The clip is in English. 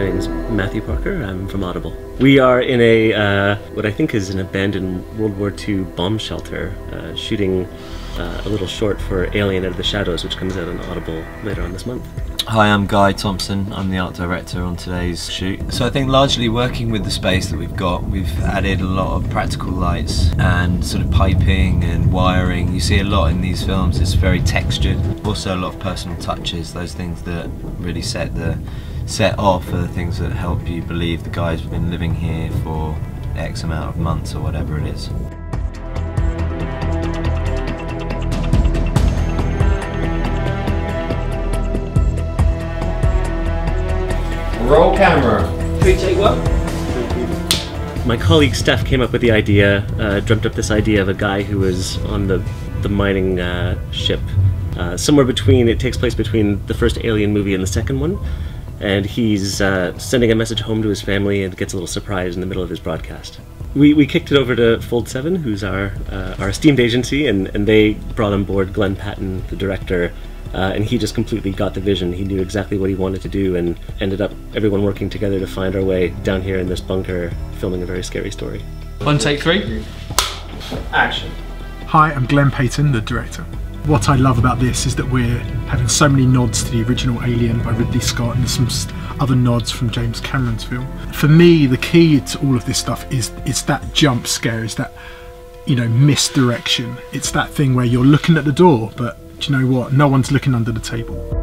name's Matthew Parker. I'm from Audible. We are in a uh, what I think is an abandoned World War II bomb shelter, uh, shooting uh, a little short for Alien Out of the Shadows, which comes out on Audible later on this month. Hi, I'm Guy Thompson. I'm the art director on today's shoot. So I think largely working with the space that we've got, we've added a lot of practical lights and sort of piping and wiring. You see a lot in these films. It's very textured. Also a lot of personal touches. Those things that really set the set off are the things that help you believe the guys have been living here for X amount of months or whatever it is. Roll camera. Three, take one. My colleague Steph came up with the idea, uh, dreamt up this idea of a guy who was on the the mining uh, ship, uh, somewhere between. It takes place between the first Alien movie and the second one, and he's uh, sending a message home to his family and gets a little surprise in the middle of his broadcast. We, we kicked it over to Fold Seven, who's our uh, our esteemed agency, and, and they brought on board Glenn Patton, the director, uh, and he just completely got the vision. He knew exactly what he wanted to do, and ended up everyone working together to find our way down here in this bunker, filming a very scary story. One, take three. Action. Hi, I'm Glenn Payton, the director. What I love about this is that we're having so many nods to the original Alien by Ridley Scott and some other nods from James Cameron's film. For me, the key to all of this stuff is it's that jump scare, is that you know misdirection. It's that thing where you're looking at the door, but do you know what? No one's looking under the table.